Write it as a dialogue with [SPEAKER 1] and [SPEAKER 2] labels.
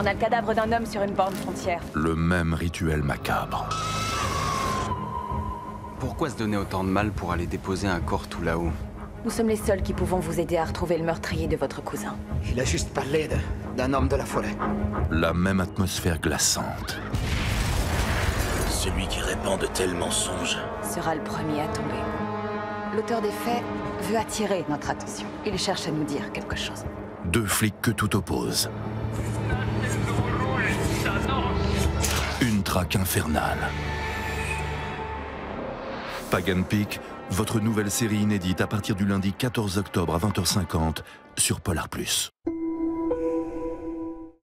[SPEAKER 1] On a le cadavre d'un homme sur une borne frontière.
[SPEAKER 2] Le même rituel macabre.
[SPEAKER 3] Pourquoi se donner autant de mal pour aller déposer un corps tout là-haut
[SPEAKER 1] Nous sommes les seuls qui pouvons vous aider à retrouver le meurtrier de votre cousin.
[SPEAKER 4] Il a juste parlé d'un homme de la forêt.
[SPEAKER 2] La même atmosphère glaçante.
[SPEAKER 5] Celui qui répand de tels mensonges.
[SPEAKER 1] Sera le premier à tomber. L'auteur des faits veut attirer notre attention. Il cherche à nous dire quelque chose.
[SPEAKER 2] Deux flics que tout oppose. Infernale. Pagan Peak, votre nouvelle série inédite à partir du lundi 14 octobre à 20h50 sur Polar.